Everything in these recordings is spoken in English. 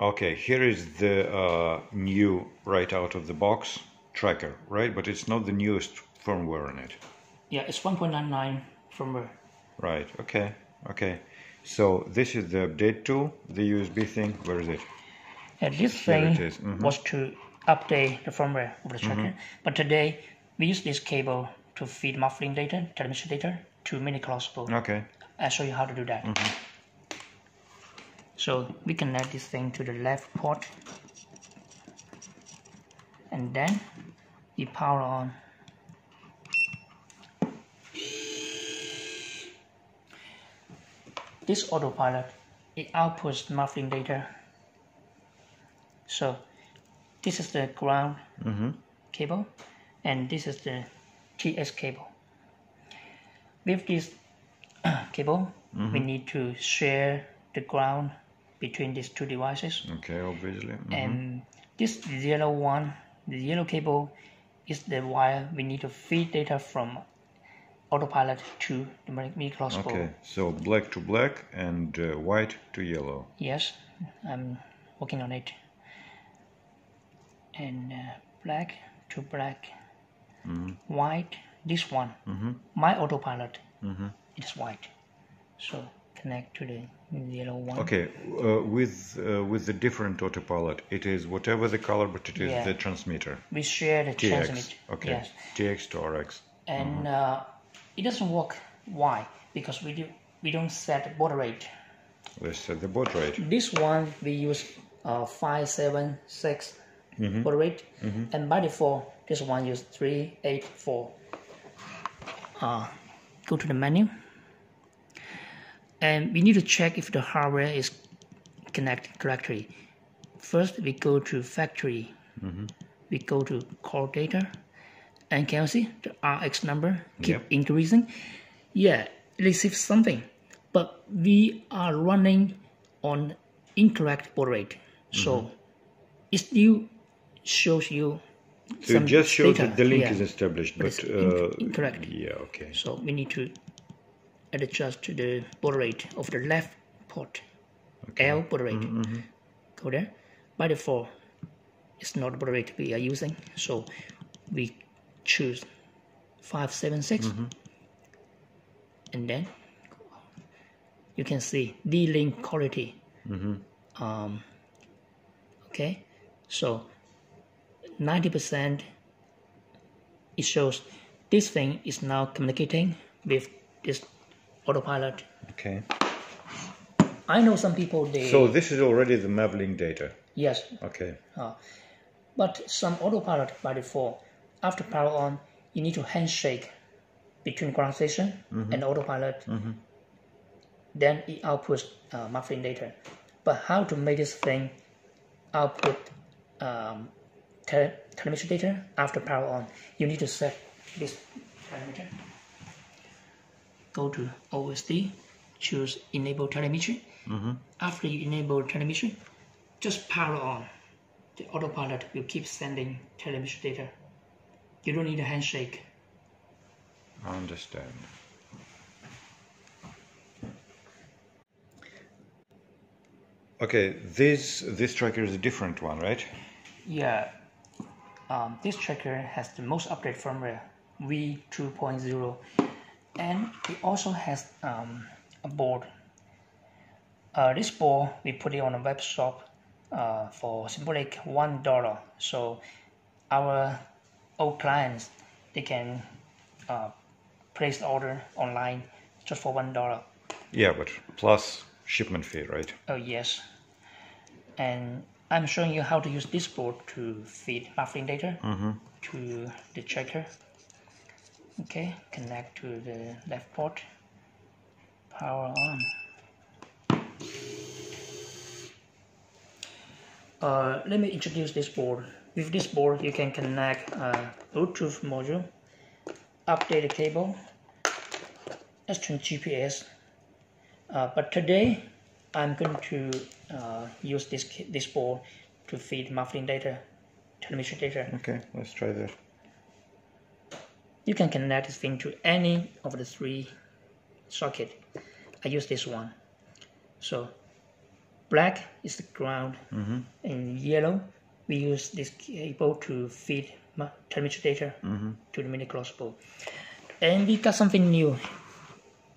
Okay, here is the uh, new right out of the box tracker, right? But it's not the newest firmware on it. Yeah, it's 1.99 firmware. Right, okay, okay. So this is the update tool, the USB thing. Where is it? And this Here thing is, mhm. was to update the firmware of the tracker. Mm-hmm. But today we use this cable to feed MAVLink data, telemetry data to mini collapsible. Okay, I'll show you how to do that. So we can connect this thing to the left port and then we power on. This autopilot it outputs MAVLink data. So this is the ground mm-hmm. cable and this is the TS cable. With this cable, we mm-hmm. need to share the ground between these two devices. okay, obviously. Mhm. And this yellow one, the yellow cable, is the wire we need to feed data from autopilot to the mini crossbow. Okay, so black to black and uh, white to yellow. Yes, I'm working on it. And uh, black to black, white. This one, my autopilot, it is white. So connect to the yellow one. Okay, uh, with uh, with the different autopilot, it is whatever the color, but it is Yeah. the transmitter. We share the TX. transmit. Okay, Yes. TX to RX. and uh, it doesn't work. Why? Because we do we don't set baud rate. Let's set the baud rate. This one we use uh, five seven six baud rate, and by default this one use three eight four. Uh, go to the menu, and we need to check if the hardware is connected correctly. First, we go to factory. We go to core data, and can you see the RX number keep Yep. increasing? Yeah, it receives something, but we are running on incorrect baud rate, so it still shows you. So it just shows data. that the link Yeah. is established, but, it's in- uh, incorrect. Yeah, okay. So we need to adjust the baud rate of the left port. L baud rate. Mm-hmm, Go there. By default, it's not baud rate we are using. So we choose 576 Mm-hmm. and then you can see D-Link quality. Mm-hmm. Um, okay, so 90% it shows this thing is now communicating with this autopilot. Okay. I know some people they So this is already the Mavlink data. yes, Okay. but some autopilot by default after power on you need to handshake between ground station and autopilot. Then it outputs uh, MAVLink data. But how to make this thing output um, tele- telemetry data after power on? You need to set this parameter. Go to OSD, choose enable telemetry. After you enable telemetry, just power on. The autopilot will keep sending telemetry data. You don't need a handshake. I understand. Okay, this this tracker is a different one, right? Yeah, um, this tracker has the most updated firmware V2.0 and it also has um, a board. Uh, this board we put it on a web shop uh, for symbolic one dollar. So our old clients they can uh, place the order online just for one dollar. Yeah, but plus shipment fee, right? Oh yes. And I'm showing you how to use this board to feed MAVLink data to the tracker. Okay, connect to the left port. Power on. Uh, let me introduce this board. With this board, you can connect a Bluetooth module, update the cable, extend GPS, uh, but today I'm going to uh, use this this board to feed MAVLink data, telemetry data. Okay, let's try that. You can connect this thing to any of the three socket. I use this one. So black is the ground, and yellow we use this cable to feed telemetry data to the mini crossbow. And we got something new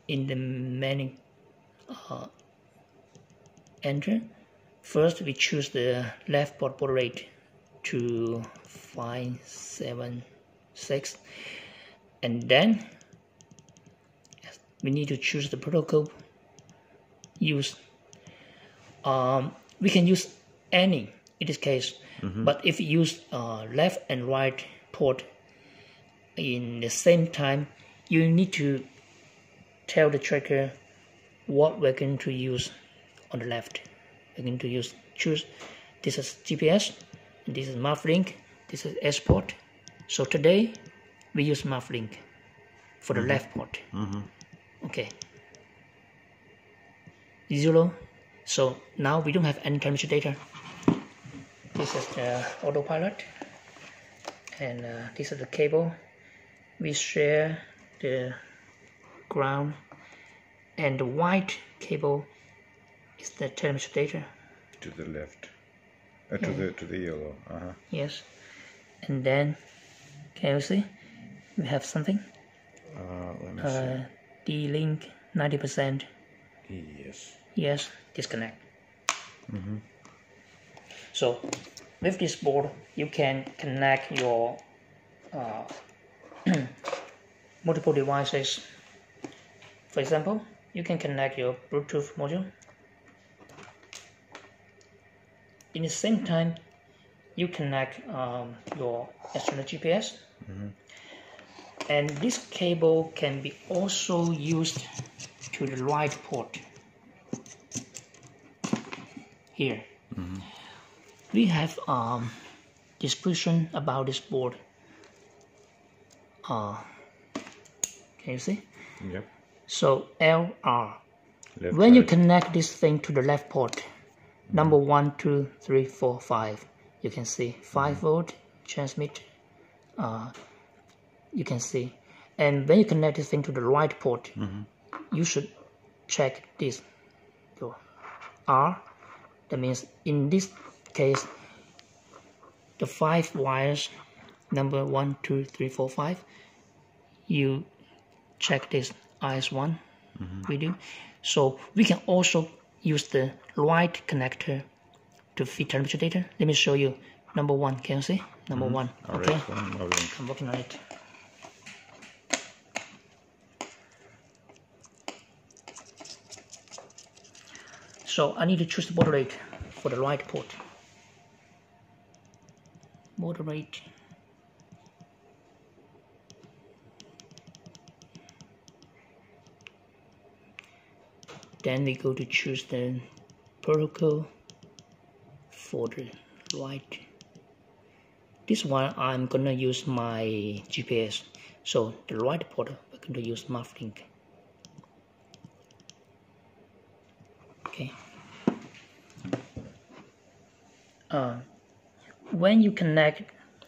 in the menu uh, enter. First, we choose the left port rate to 576 and then we need to choose the protocol use. Um, we can use any in this case but if you use uh, left and right port in the same time you need to tell the tracker what we're going to use on the left. We're going to use choose this is GPS and this is MAVLink this is S port. So today we use MAVLink for the left port okay. Zero so now we don't have any telemetry data. This is the autopilot. And uh, this is the cable. We share the ground. And the white cable is the telemetry data. To the left. Uh, to the to the yellow. Uh-huh. yes. And then can you see we have something? Uh, let me uh, d-link 90% Yes. yes. Disconnect. So with this board you can connect your uh, multiple devices. For example you can connect your bluetooth module. In the same time you connect um, your external gps and this cable can be also used to the right port. Here. We have um description about this board. Uh can you see? Yep. so lr Left. when you connect this thing to the left port number one two three four five. You can see 5 volt transmit uh, you can see. And when you connect this thing to the right port you should check this. Your r that means in this case the five wires number one two three four five you check this is1 we do so we can also use the right connector to feed telemetry data. Let me show you. Number one can you see? Number mm-hmm. one. All okay. right. One more link. i'm working on it so i need to choose the baud rate for the right port. Baud rate. Then we go to choose the protocol for the right. This one I'm gonna use my GPS so the right port we're going to use MAVLink uh, when you connect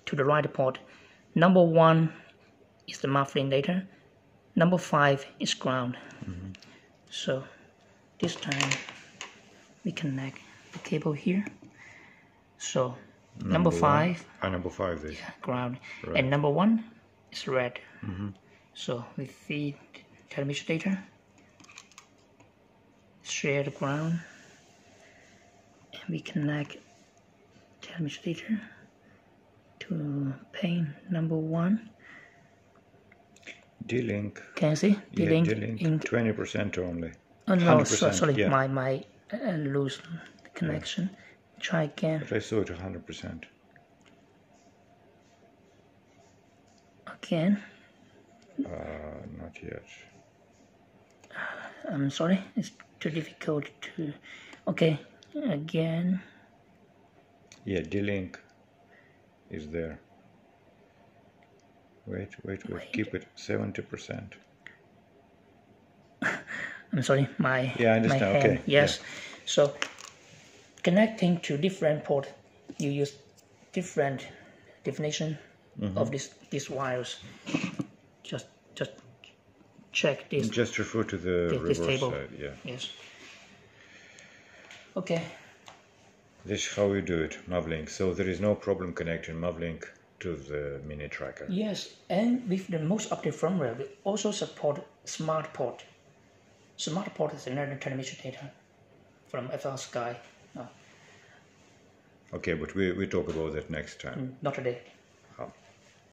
to the right port number one is the MAVLink data number five is ground so this time we connect the cable here so number, one. five Ah, number five. This. ground Right. and number one is red so we feed telemetry data share the ground and we connect data to pane number one D-Link. can you see the Yeah, link D-Link. in Twenty percent only. oh no so, sorry yeah. my my uh, lose connection try again But I saw it hundred percent. again Uh, not yet. I'm sorry, it's too difficult to. Okay, again. Yeah, D-Link is there. Wait, wait, wait. Keep it seventy percent. I'm sorry, my Yeah, I my understand, hand. okay, Yes, so connecting to different port, you use different definition Mm-hmm. of this these wires. Just just check this. Just refer to the This- this table. side. Yeah. Yes. Okay. This is how you do it, Mavlink. So there is no problem connecting Mavlink to the mini tracker. Yes, and with the most updated firmware, we also support SmartPort. SmartPort is another telemetry data from FrSky. Okay, but we, we talk about that next time. Mm, not today.